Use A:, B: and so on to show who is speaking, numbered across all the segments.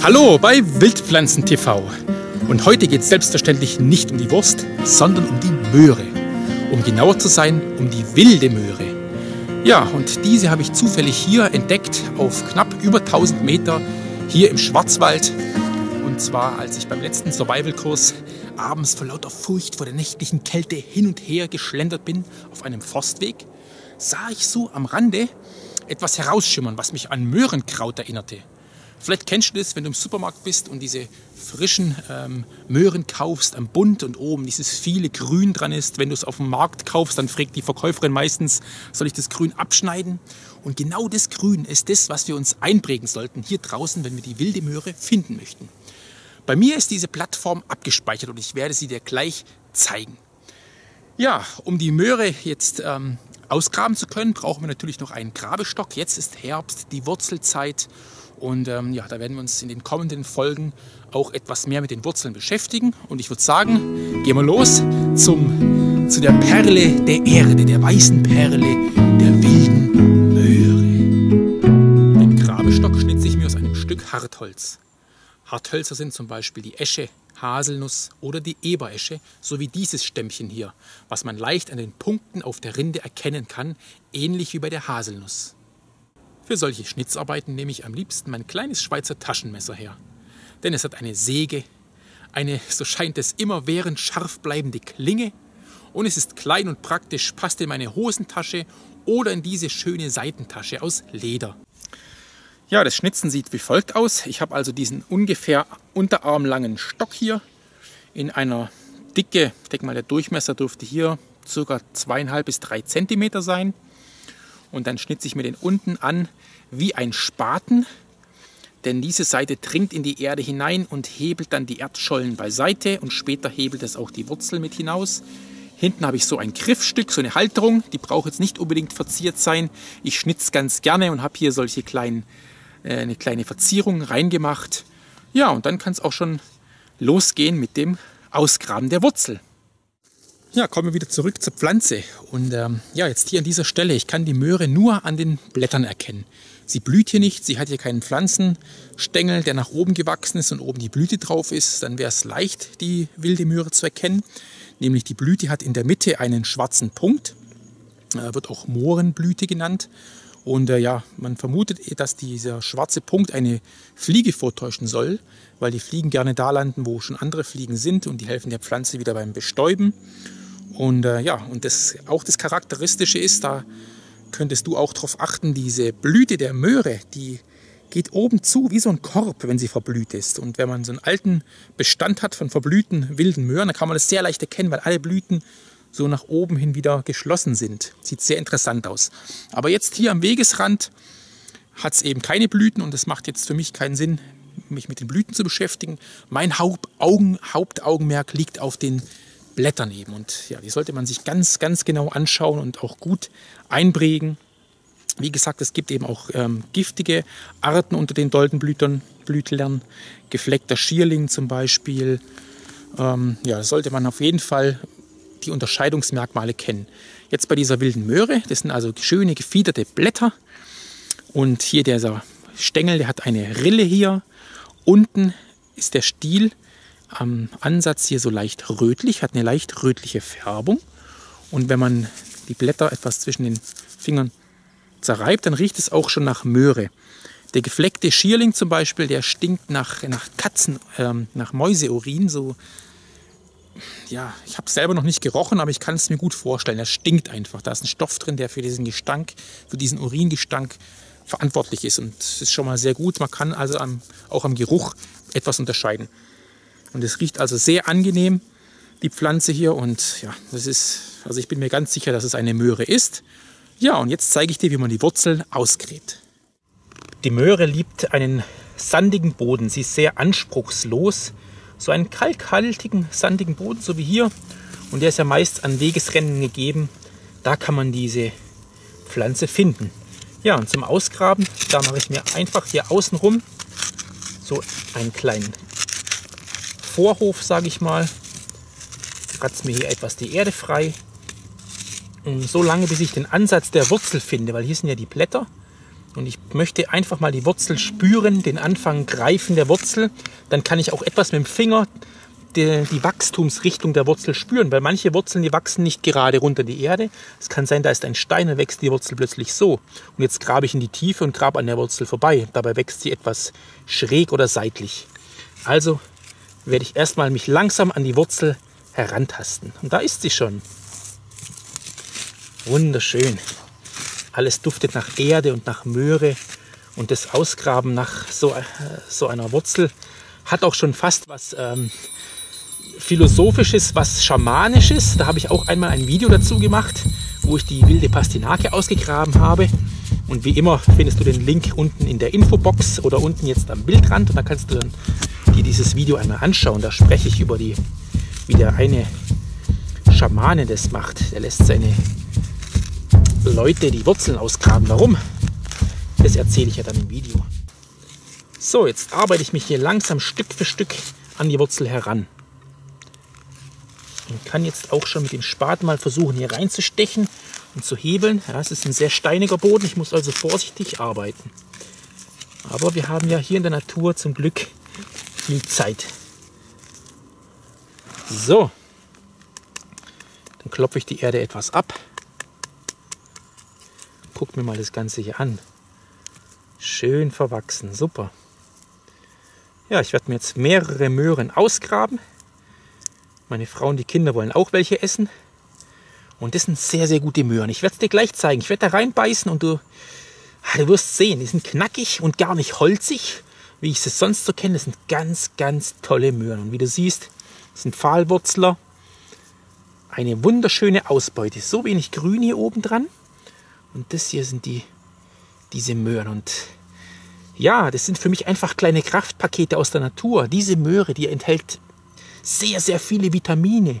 A: Hallo bei Wildpflanzen TV. Und heute geht es selbstverständlich nicht um die Wurst, sondern um die Möhre. Um genauer zu sein, um die wilde Möhre. Ja, und diese habe ich zufällig hier entdeckt auf knapp über 1000 Meter hier im Schwarzwald. Und zwar, als ich beim letzten Survival-Kurs abends vor lauter Furcht vor der nächtlichen Kälte hin und her geschlendert bin auf einem Forstweg, sah ich so am Rande etwas herausschimmern, was mich an Möhrenkraut erinnerte. Vielleicht kennst du das, wenn du im Supermarkt bist und diese frischen ähm, Möhren kaufst am Bund und oben dieses viele Grün dran ist. Wenn du es auf dem Markt kaufst, dann fragt die Verkäuferin meistens, soll ich das Grün abschneiden? Und genau das Grün ist das, was wir uns einprägen sollten hier draußen, wenn wir die wilde Möhre finden möchten. Bei mir ist diese Plattform abgespeichert und ich werde sie dir gleich zeigen. Ja, um die Möhre jetzt ähm, ausgraben zu können, brauchen wir natürlich noch einen Grabestock. Jetzt ist Herbst, die Wurzelzeit und ähm, ja, da werden wir uns in den kommenden Folgen auch etwas mehr mit den Wurzeln beschäftigen. Und ich würde sagen, gehen wir los zum, zu der Perle der Erde, der weißen Perle der wilden Möhre. Den Grabestock schnitze ich mir aus einem Stück Hartholz. Harthölzer sind zum Beispiel die Esche, Haselnuss oder die Eberesche, sowie dieses Stämmchen hier, was man leicht an den Punkten auf der Rinde erkennen kann, ähnlich wie bei der Haselnuss. Für solche Schnitzarbeiten nehme ich am liebsten mein kleines Schweizer Taschenmesser her. Denn es hat eine Säge, eine, so scheint es, immerwährend scharf bleibende Klinge und es ist klein und praktisch, passt in meine Hosentasche oder in diese schöne Seitentasche aus Leder. Ja, das Schnitzen sieht wie folgt aus. Ich habe also diesen ungefähr unterarmlangen Stock hier in einer Dicke, ich denke mal der Durchmesser dürfte hier ca. zweieinhalb bis drei Zentimeter sein und dann schnitze ich mir den unten an wie ein Spaten, denn diese Seite dringt in die Erde hinein und hebelt dann die Erdschollen beiseite und später hebelt es auch die Wurzel mit hinaus. Hinten habe ich so ein Griffstück, so eine Halterung, die braucht jetzt nicht unbedingt verziert sein. Ich schnitze ganz gerne und habe hier solche kleinen, äh, eine kleine Verzierung reingemacht. Ja, und dann kann es auch schon losgehen mit dem Ausgraben der Wurzel. Ja, kommen wir wieder zurück zur Pflanze. Und ähm, ja, jetzt hier an dieser Stelle, ich kann die Möhre nur an den Blättern erkennen. Sie blüht hier nicht, sie hat hier keinen Pflanzenstängel, der nach oben gewachsen ist und oben die Blüte drauf ist. Dann wäre es leicht, die wilde Möhre zu erkennen. Nämlich die Blüte hat in der Mitte einen schwarzen Punkt, äh, wird auch Mohrenblüte genannt. Und äh, ja, man vermutet, dass dieser schwarze Punkt eine Fliege vortäuschen soll, weil die Fliegen gerne da landen, wo schon andere Fliegen sind und die helfen der Pflanze wieder beim Bestäuben. Und äh, ja, und das auch das Charakteristische ist, da könntest du auch darauf achten, diese Blüte der Möhre, die geht oben zu wie so ein Korb, wenn sie verblüht ist. Und wenn man so einen alten Bestand hat von verblühten wilden Möhren, dann kann man das sehr leicht erkennen, weil alle Blüten so nach oben hin wieder geschlossen sind. Sieht sehr interessant aus. Aber jetzt hier am Wegesrand hat es eben keine Blüten und es macht jetzt für mich keinen Sinn, mich mit den Blüten zu beschäftigen. Mein Hauptaugen, Hauptaugenmerk liegt auf den Blättern eben. Und ja, die sollte man sich ganz, ganz genau anschauen und auch gut einprägen. Wie gesagt, es gibt eben auch ähm, giftige Arten unter den Doldenblütern, Blütlern, gefleckter Schierling zum Beispiel. Ähm, ja, sollte man auf jeden Fall die Unterscheidungsmerkmale kennen. Jetzt bei dieser wilden Möhre, das sind also schöne gefiederte Blätter. Und hier dieser Stängel, der hat eine Rille hier. Unten ist der Stiel am Ansatz hier so leicht rötlich, hat eine leicht rötliche Färbung. Und wenn man die Blätter etwas zwischen den Fingern zerreibt, dann riecht es auch schon nach Möhre. Der gefleckte Schierling zum Beispiel, der stinkt nach, nach Katzen, ähm, nach Mäuseurin. So, ja, ich habe es selber noch nicht gerochen, aber ich kann es mir gut vorstellen. Er stinkt einfach. Da ist ein Stoff drin, der für diesen Gestank, für diesen Uringestank verantwortlich ist. Und das ist schon mal sehr gut. Man kann also am, auch am Geruch etwas unterscheiden. Und es riecht also sehr angenehm, die Pflanze hier. Und ja, das ist, also ich bin mir ganz sicher, dass es eine Möhre ist. Ja, und jetzt zeige ich dir, wie man die Wurzeln ausgräbt. Die Möhre liebt einen sandigen Boden. Sie ist sehr anspruchslos. So einen kalkhaltigen, sandigen Boden, so wie hier. Und der ist ja meist an Wegesrennen gegeben. Da kann man diese Pflanze finden. Ja, und zum Ausgraben, da mache ich mir einfach hier außenrum so einen kleinen Vorhof, sage ich mal. Kratze mir hier etwas die Erde frei. Und so lange, bis ich den Ansatz der Wurzel finde, weil hier sind ja die Blätter. Und ich möchte einfach mal die Wurzel spüren, den Anfang greifen der Wurzel. Dann kann ich auch etwas mit dem Finger die, die, Wachstumsrichtung der Wurzel spüren, weil manche Wurzeln, die wachsen nicht gerade runter die Erde. Es kann sein, da ist ein Stein und wächst die Wurzel plötzlich so. Und jetzt grabe ich in die Tiefe und grabe an der Wurzel vorbei. Dabei wächst sie etwas schräg oder seitlich. Also werde ich erstmal mich langsam an die Wurzel herantasten. Und da ist sie schon. Wunderschön. Alles duftet nach Erde und nach Möhre. Und das Ausgraben nach so, äh, so einer Wurzel hat auch schon fast was ähm, Philosophisches, was Schamanisches. Da habe ich auch einmal ein Video dazu gemacht, wo ich die wilde Pastinake ausgegraben habe. Und wie immer findest du den Link unten in der Infobox oder unten jetzt am Bildrand. Und da kannst du dann dir dieses Video einmal anschauen. Da spreche ich über die, wie der eine Schamane das macht. Der lässt seine Leute die Wurzeln ausgraben. Warum? Das erzähle ich ja dann im Video. So, jetzt arbeite ich mich hier langsam Stück für Stück an die Wurzel heran. Und kann jetzt auch schon mit dem Spaten mal versuchen, hier reinzustechen und zu hebeln. Ja, es ist ein sehr steiniger Boden, ich muss also vorsichtig arbeiten. Aber wir haben ja hier in der Natur zum Glück viel Zeit. So, dann klopfe ich die Erde etwas ab. Guckt mir mal das Ganze hier an. Schön verwachsen, super. Ja, ich werde mir jetzt mehrere Möhren ausgraben. Meine Frau und die Kinder wollen auch welche essen. Und das sind sehr, sehr gute Möhren. Ich werde es dir gleich zeigen. Ich werde da reinbeißen und du, ah, du wirst sehen, die sind knackig und gar nicht holzig, wie ich es sonst so kenne. Das sind ganz, ganz tolle Möhren. Und wie du siehst, sind Pfahlwurzler. Eine wunderschöne Ausbeute. So wenig Grün hier oben dran. Und das hier sind die, diese Möhren. Und ja, das sind für mich einfach kleine Kraftpakete aus der Natur. Diese Möhre, die enthält sehr, sehr viele Vitamine.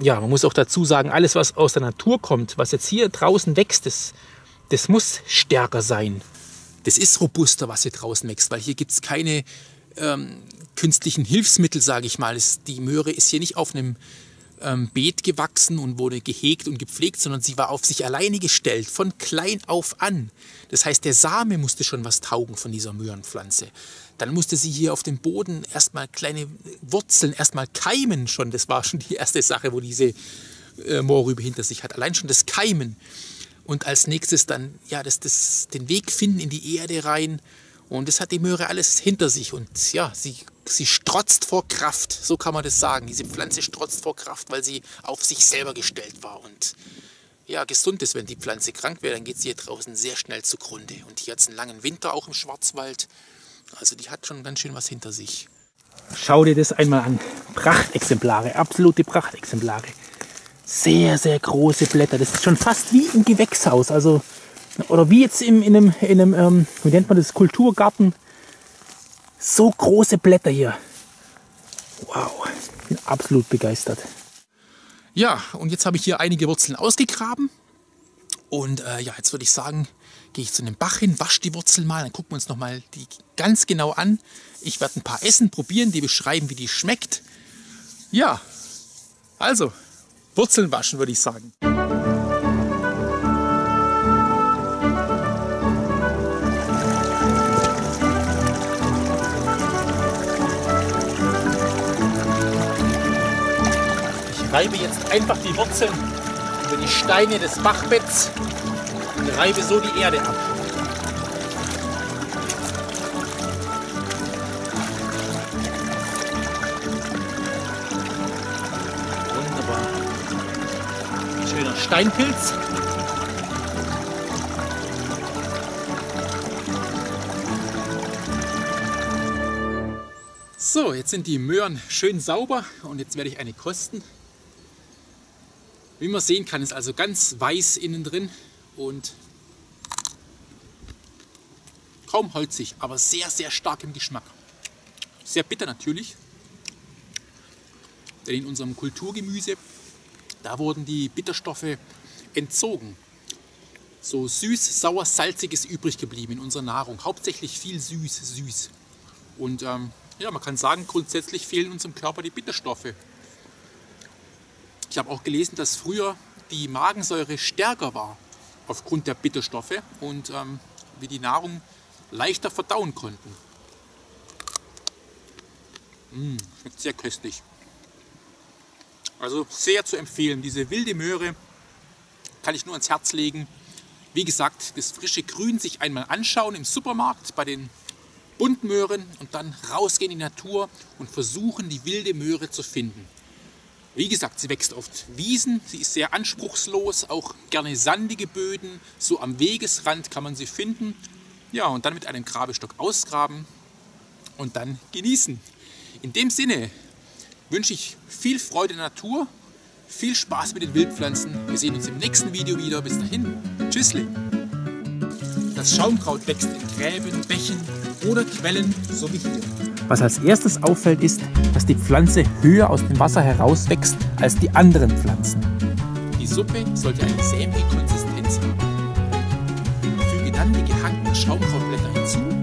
A: Ja, man muss auch dazu sagen, alles, was aus der Natur kommt, was jetzt hier draußen wächst, das, das muss stärker sein. Das ist robuster, was hier draußen wächst, weil hier gibt es keine ähm, künstlichen Hilfsmittel, sage ich mal. Es, die Möhre ist hier nicht auf einem ähm, Beet gewachsen und wurde gehegt und gepflegt, sondern sie war auf sich alleine gestellt, von klein auf an. Das heißt, der Same musste schon was taugen von dieser Möhrenpflanze. Dann musste sie hier auf dem Boden erstmal kleine Wurzeln, erstmal keimen schon. Das war schon die erste Sache, wo diese äh, Moorrübe hinter sich hat. Allein schon das Keimen. Und als nächstes dann ja, das, das, den Weg finden in die Erde rein. Und das hat die Möhre alles hinter sich. Und ja, sie sie strotzt vor Kraft, so kann man das sagen. Diese Pflanze strotzt vor Kraft, weil sie auf sich selber gestellt war und ja, gesund ist. Wenn die Pflanze krank wäre, dann geht sie hier draußen sehr schnell zugrunde. Und hier hat es einen langen Winter auch im Schwarzwald. Also die hat schon ganz schön was hinter sich. Schau dir das einmal an. Prachtexemplare, absolute Prachtexemplare. Sehr, sehr große Blätter. Das ist schon fast wie im Gewächshaus. Also, oder wie jetzt im, in einem, in einem ähm, wie nennt man das, Kulturgarten so große Blätter hier. Wow, bin absolut begeistert. Ja, und jetzt habe ich hier einige Wurzeln ausgegraben. Und äh, ja, jetzt würde ich sagen, gehe ich zu einem Bach hin, wasche die Wurzeln mal, dann gucken wir uns nochmal die ganz genau an. Ich werde ein paar essen, probieren, die beschreiben, wie die schmeckt. Ja, also, Wurzeln waschen, würde ich sagen. reibe jetzt einfach die Wurzeln über die Steine des Bachbetts und reibe so die Erde ab. Steinpilz. So, jetzt sind die Möhren schön sauber und jetzt werde ich eine kosten. Wie man sehen kann, ist also ganz weiß innen drin und kaum holzig, aber sehr, sehr stark im Geschmack. Sehr bitter natürlich, denn in unserem Kulturgemüse, da wurden die Bitterstoffe entzogen. So süß, sauer, salzig ist übrig geblieben in unserer Nahrung. Hauptsächlich viel süß, süß. Und ähm, ja, man kann sagen, grundsätzlich fehlen unserem Körper die Bitterstoffe. Ich habe auch gelesen, dass früher die Magensäure stärker war aufgrund der Bitterstoffe und ähm, wir die Nahrung leichter verdauen konnten. Mmh, schmeckt sehr köstlich. Also sehr zu empfehlen. Diese wilde Möhre kann ich nur ans Herz legen. Wie gesagt, das frische Grün sich einmal anschauen im Supermarkt bei den Buntmöhren und dann rausgehen in die Natur und versuchen, die wilde Möhre zu finden. Wie gesagt, sie wächst auf Wiesen, sie ist sehr anspruchslos, auch gerne sandige Böden, so am Wegesrand kann man sie finden. Ja, und dann mit einem Grabestock ausgraben und dann genießen. In dem Sinne wünsche ich viel Freude in der Natur, viel Spaß mit den Wildpflanzen. Wir sehen uns im nächsten Video wieder. Bis dahin, tschüssli. Das Schaumkraut wächst in Gräben, Bächen oder Quellen, so wie hier.
B: Was als erstes auffällt, ist, dass die Pflanze höher aus dem Wasser herauswächst als die anderen Pflanzen.
A: Die Suppe sollte eine sämige Konsistenz haben. Füge dann die gehackten Schaumkrautblätter hinzu